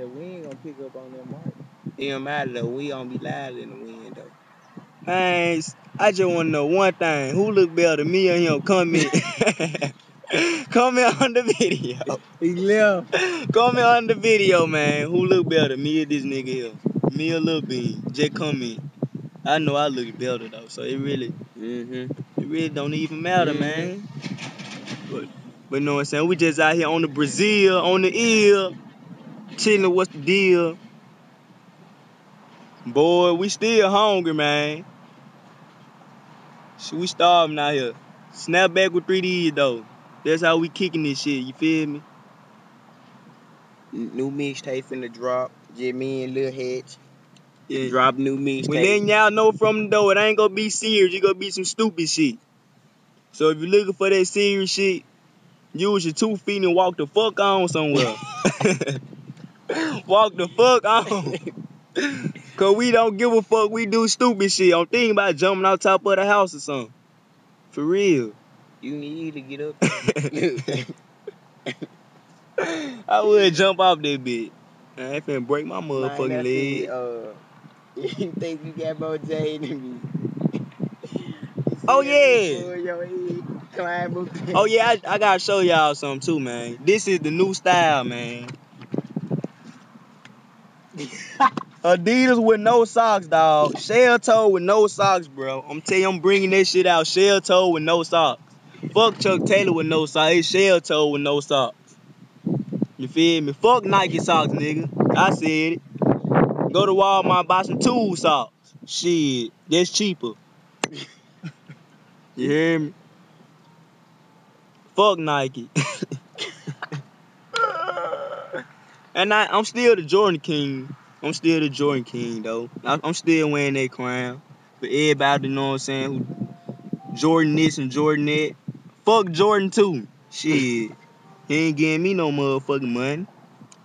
That wind gonna pick up on that mic. It don't matter though. We don't be loud in the wind though. Man, I just want to know one thing. Who look better, me or him? Comment. Comment on the video. He left. Comment on the video, man. Who look better, me or this nigga here? Me or Lil Bean? Just comment. I know I look better though, so it really, Mm-hmm. it really don't even matter, Mhm. man. But, but know what I'm saying? We just out here on the Brazil, on the ear, chilling. What's the deal? Boy, we still hungry, man. Shit, we starving out here. Snap back with 3D though. That's how we kicking this shit. You feel me? New mixtape finna drop. Just me and Lil Hatch. Yeah. Drop new mixtape. We letting y'all know from the door, it ain't gonna be serious. It gonna be some stupid shit. So if you're looking for that serious shit, use your two feet and walk the fuck on somewhere. walk the fuck off. Cause we don't give a fuck. We do stupid shit. I'm thinking about jumping on top of the house or something. For real. You need to get up. I would jump off that bitch. I ain't finna break my motherfucking leg. Uh, you think you got more J than me? Oh, yeah. that before your head climb up there? Oh yeah, I, I gotta show y'all something too, man. This is the new style, man. Adidas with no socks, dog. Shell toe with no socks, bro. I'm telling you, I'm bringing that shit out. Shell toe with no socks. Fuck Chuck Taylor with no socks. It's shell toe with no socks. You feel me? Fuck Nike socks, nigga. I said it. Go to Walmart buy some tool socks. Shit, that's cheaper. you hear me? Fuck Nike. and I, I'm still the Jordan King. I'm still the Jordan King though. I, I'm still wearing that crown. But everybody, you know what I'm saying, who Jordan this and Jordan that. Fuck Jordan too. Shit. He ain't getting me no motherfucking money.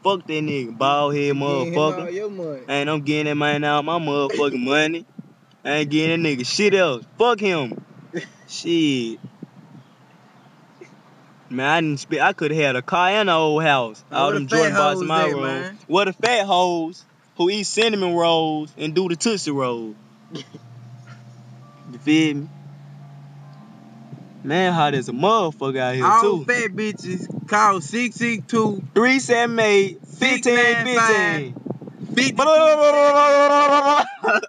Fuck that nigga, bald head Getting him all motherfucker. your money. And I'm getting that man out my motherfucking money. I ain't getting that nigga shit else. Fuck him. Shit. Man, I didn't spit. I could have had a car and an old house. All Where them the Jordan bots in my room. What the fat hoes who eat cinnamon rolls and do the Tootsie Roll. you feel me? Man, hot as a motherfucker out here, All too. fat bitches call 662 378 695 1515. Uh,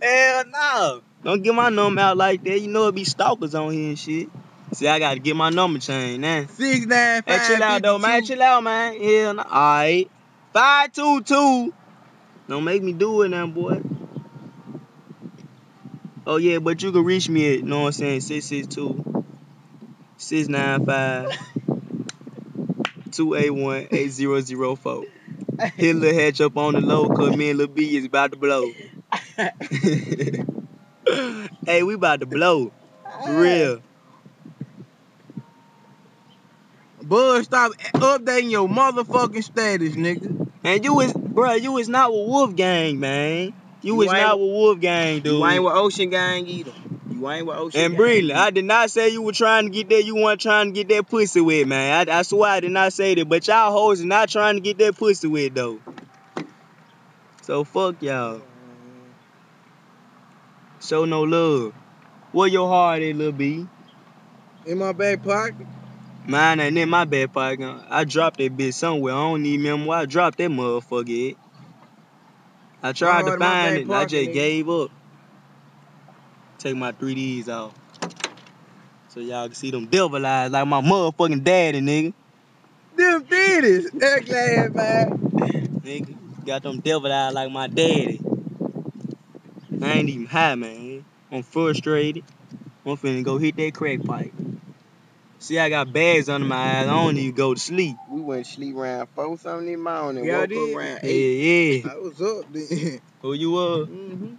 hell no. Don't get my number out like that. You know it be stalkers on here and shit. See, I gotta get my number changed now. 695 Hey, chill out though, man. Chill out, man. Yeah, no. Alright. 522. Don't make me do it now, boy. Oh yeah, but you can reach me at, you know what I'm saying, 662 695 281 8004. Hit Lil Hatch up on the low, cause me and Lil B is about to blow. hey, we about to blow. For real. Bud, stop updating your motherfucking status, nigga. And you is, bro, you is not with Wolf Gang, man. You, You is not with- with Wolf Gang, dude. You ain't with Ocean Gang either. You ain't with Ocean and Gang. I did not say you were trying to get that. You weren't trying to get that pussy with, man. I, I swear I did not say that. But y'all hoes is not trying to get that pussy with, though. So fuck y'all. Show no love. Where your heart at, Lil B? In my back pocket. Mine ain't in my back pocket. I dropped that bitch somewhere. I don't even remember where I dropped that motherfucker at. I tried to find it and I just nigga. gave up. Take my 3Ds off. So y'all can see them devil eyes like my motherfucking daddy, nigga. Them titties. Ugly ass, man. Nigga, got them devil eyes like my daddy. I ain't even high, man. I'm frustrated. I'm finna go hit that crack pipe. See, I got bags under my eyes. I don't even go to sleep. We went to sleep around four something in the morning. Yeah, I woke did. up around Yeah, eight. yeah. I was up then. Who you was? hmm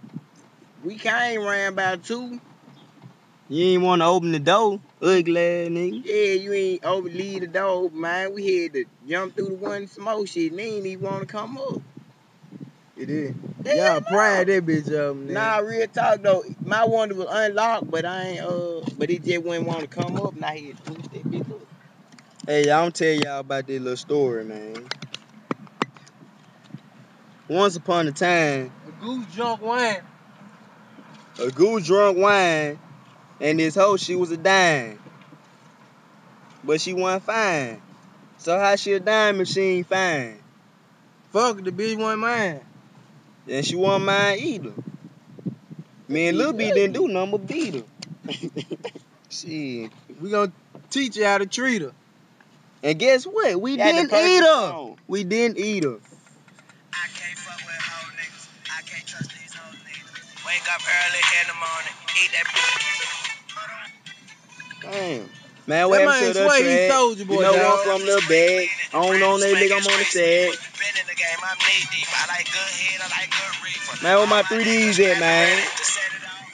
We came around about two. You ain't want to open the door, ugly ass nigga. Yeah, you ain't over leave the door open, man. We had to jump through the one smoke shit and they ain't even want to come up. It is. Hell Y'all no. pried that bitch up, man. Nah, real talk though. My window was unlocked, but I ain't uh, but it just wouldn't want to come up. And I had to push that bitch up. Hey, I'm tell y'all about this little story, man. Once upon a time, A goose drunk wine. a goose drunk wine, and this hoe she was a dime, but she wasn't fine. So how she a dime if she ain't fine? Fuck, the bitch wasn't mine. And she wasn't mine either. Me and Lil B didn't do nothing but beat her. Shit. We gonna teach you how to treat her. And guess what? We Got didn't eat her. song. We didn't eat her. I can't fuck with hoe niggas. I can't trust these hoe niggas. Wake up early in the morning, eat that Damn. Man, That what man happened to the track? Soldier Boy, You know dog. one from the bag. I don't know they nigga I'm on the set. Been in the game, I'm knee deep. I like good head, I like good reefer. Man, where my 3Ds at, man? To set it off.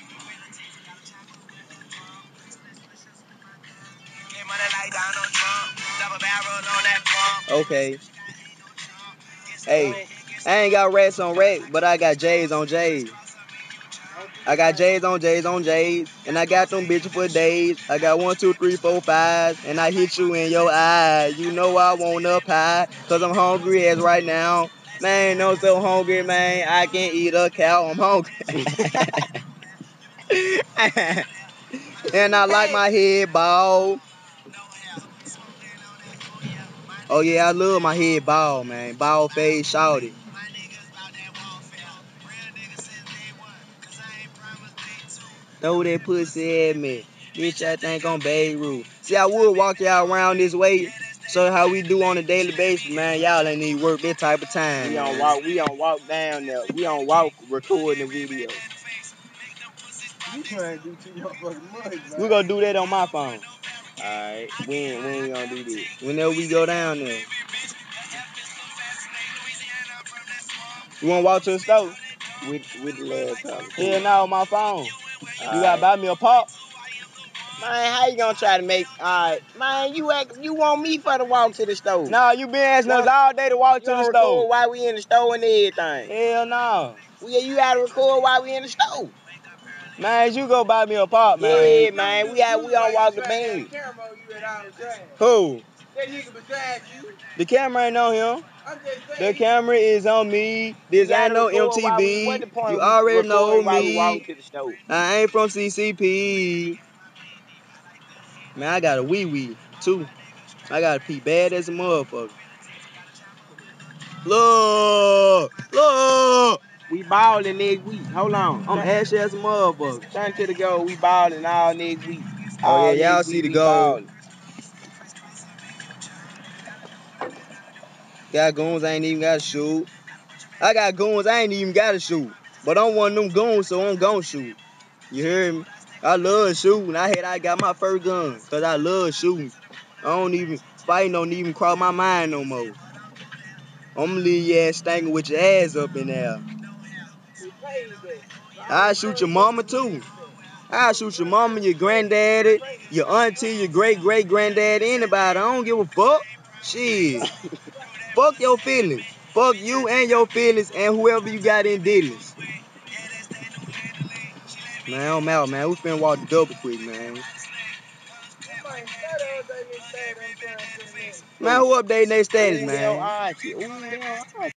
Get money like Donald Trump. Double barrel on that pump. Okay. Hey, I ain't got rats on rats, but I got J's on J's. I got J's on J's on J's, and I got them bitches for days. I got one, two, three, four, five, and I hit you in your eye. You know I want up high, cause I'm hungry as right now. Man, I'm so hungry, man. I can't eat a cow. I'm hungry. and I like my head bald. Oh yeah, I love my head bald, man. Bald face, shouty. Throw that pussy at me. Bitch, I think I'm Beirut. See, I would walk y'all around this way. So how we do on a daily basis, man. Y'all ain't need work that type of time. We man. don't walk. We don't walk down there. We don't walk recording the video. You trying to do too much fucking much, man. We gonna do that on my phone. Alright, when ain't, we gonna do this. Whenever we go down there. You wanna walk to the store? With with the last time. Hell no, my phone. You gotta buy me a pop. Man, how you gonna try to make? Alright, man, you act, you want me for the walk to the store? Nah, you been asking us all day to walk you to the store. Why we in the store and everything. Hell no. Well, yeah, you gotta record while we in the store. Man, you go buy me a pop, man. Yeah, man, we out, we don't walk the beam. Who? That nigga beside you. The camera ain't on him. The camera is on me. This You ain't gotta no record while we- what the MTV. You already know recording while we walk me. to the store? I ain't from CCP. Man, I got a wee wee too. I got to pee bad as a motherfucker. Look, look. We balling next week. Hold on. I'm ashy as a motherfucker. Turn to the goal. We balling all next week. Oh, All yeah, y'all see the goal. ballin'. Got goons I ain't even got to shoot. I got goons I ain't even got to shoot. But I'm one of them goons, so I'm gon' shoot. You hear me? I love shooting. I had I got my first gun because I love shooting. I don't even, fighting don't even cross my mind no more. I'm gonna leave your ass stinking with your ass up in there. I shoot your mama too. I shoot your mama, your granddaddy, your auntie, your great great granddaddy, anybody. I don't give a fuck. Shit. fuck your feelings. Fuck you and your feelings and whoever you got in dealings. Man, I'm out, man. We finna walk double quick, man. Man, who updating their status, man?